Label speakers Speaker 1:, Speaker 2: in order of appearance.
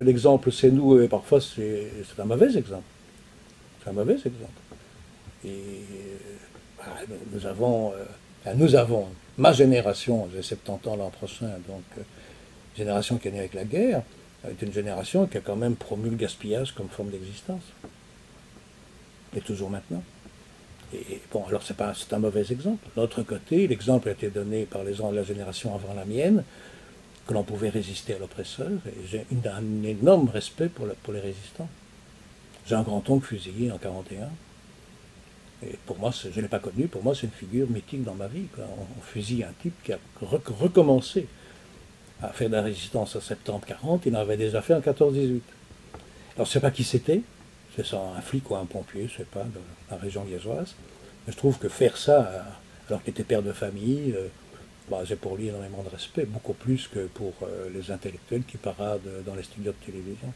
Speaker 1: L'exemple, c'est nous, et parfois c'est un mauvais exemple. C'est un mauvais exemple. Et bah, nous avons, euh, nous avons, ma génération, j'ai 70 ans l'an prochain, donc euh, génération qui est née avec la guerre, est une génération qui a quand même promu le gaspillage comme forme d'existence. Et toujours maintenant. Et bon, alors c'est un mauvais exemple. L'autre côté, l'exemple a été donné par les gens de la génération avant la mienne, que l'on pouvait résister à l'oppresseur, et j'ai un énorme respect pour, les résistants. J'ai un grand-oncle fusillé en 41. Et pour moi, je ne l'ai pas connu, pour moi c'est une figure mythique dans ma vie. On, fusille un type qui a recommencé à faire de la résistance en septembre 40, il en avait déjà fait en 14-18. Alors je ne sais pas qui c'était, c'est un flic ou un pompier, je ne sais pas, de la région liégeoise. Mais je trouve que faire ça, alors qu'il était père de famille, euh, bah, j'ai pour lui énormément de respect, beaucoup plus que pour euh, les intellectuels qui paradent dans les studios de télévision.